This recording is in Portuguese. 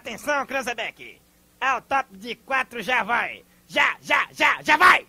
Atenção, Cranzebeck. Ao top de quatro já vai. Já, já, já, já vai!